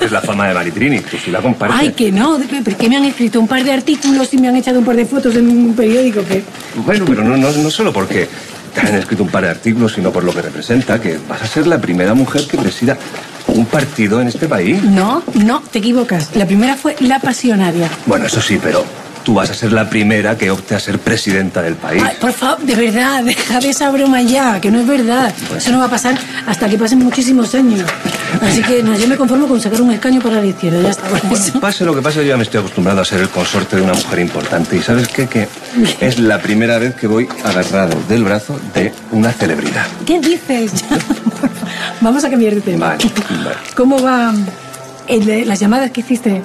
Es la fama de Maritrini, tú sí la compartes. Ay, que no, pero que me han escrito un par de artículos y me han echado un par de fotos en un periódico que... Bueno, pero no, no, no solo porque te han escrito un par de artículos, sino por lo que representa, que vas a ser la primera mujer que presida un partido en este país. No, no, te equivocas. La primera fue la pasionaria. Bueno, eso sí, pero tú vas a ser la primera que opte a ser presidenta del país. Ay, por favor, de verdad, deja de esa broma ya, que no es verdad. Eso no va a pasar hasta que pasen muchísimos años. Así que no, yo me conformo con sacar un escaño para la izquierda, ya está. eso. Pase lo que pase, yo ya me estoy acostumbrado a ser el consorte de una mujer importante. ¿Y sabes qué? Que es la primera vez que voy agarrado del brazo de una celebridad. ¿Qué dices? Vamos a cambiar de tema. Vale, vale. ¿Cómo va el de las llamadas que hiciste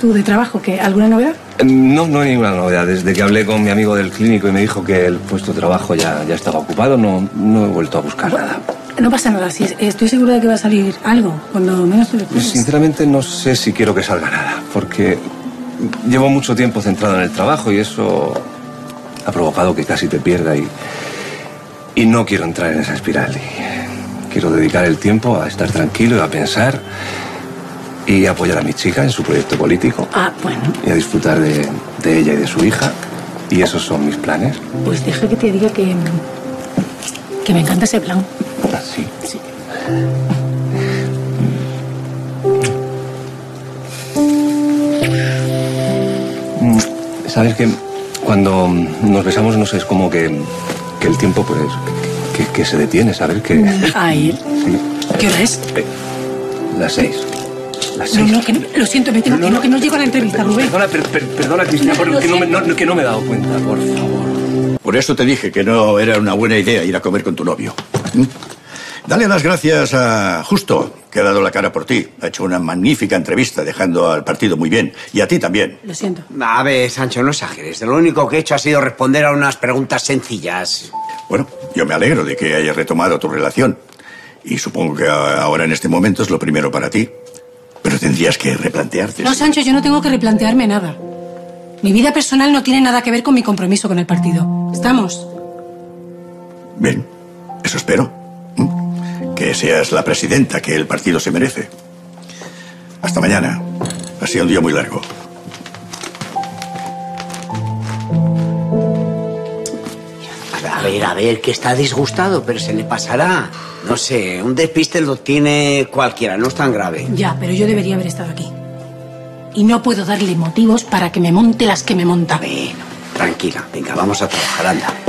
tú de trabajo? ¿Que ¿Alguna novedad? No, no hay ninguna novedad. Desde que hablé con mi amigo del clínico y me dijo que el puesto de trabajo ya, ya estaba ocupado, no, no he vuelto a buscar nada. No pasa nada, sí, estoy segura de que va a salir algo, cuando menos te lo pienses. Sinceramente no sé si quiero que salga nada, porque llevo mucho tiempo centrado en el trabajo y eso ha provocado que casi te pierda y, y no quiero entrar en esa espiral. Y quiero dedicar el tiempo a estar tranquilo y a pensar y apoyar a mi chica en su proyecto político Ah, bueno, y a disfrutar de, de ella y de su hija. Y esos son mis planes. pues deja que te diga que, que me encanta ese plan. Así. Sí. Sabes que cuando nos besamos, no sé, es como que, que el tiempo, pues, que, que se detiene, ¿sabes? Que. Ay, Sí. ¿qué hora es? Eh, Las seis. Las No, seis. no, que no- lo siento, me tengo que no, que no llego a la entrevista, Rubén. Perdona, per- per- perdona, Cristina, No, porque no, me, no- que no me he dado cuenta, por favor. Por eso te dije que no era una buena idea ir a comer con tu novio. ¿Mm? Dale las gracias a Justo, que ha dado la cara por ti. Ha hecho una magnífica entrevista, dejando al partido muy bien. Y a ti también. Lo siento. A ver, Sancho, no exageres. Lo único que he hecho ha sido responder a unas preguntas sencillas. Bueno, yo me alegro de que hayas retomado tu relación. Y supongo que ahora en este momento es lo primero para ti. Pero tendrías que replantearte. No, Sancho, yo no tengo que replantearme nada. Mi vida personal no tiene nada que ver con mi compromiso con el partido. ¿Estamos? Bien, eso espero. ¿Mm? Que seas la presidenta que el partido se merece. Hasta mañana. Ha sido un día muy largo. Ver, a ver, que está disgustado, pero se le pasará. No sé, un despiste lo tiene cualquiera, no es tan grave. Ya, pero yo debería haber estado aquí. Y no puedo darle motivos para que me monte las que me monta. Bueno, tranquila, venga, vamos a trabajar, anda.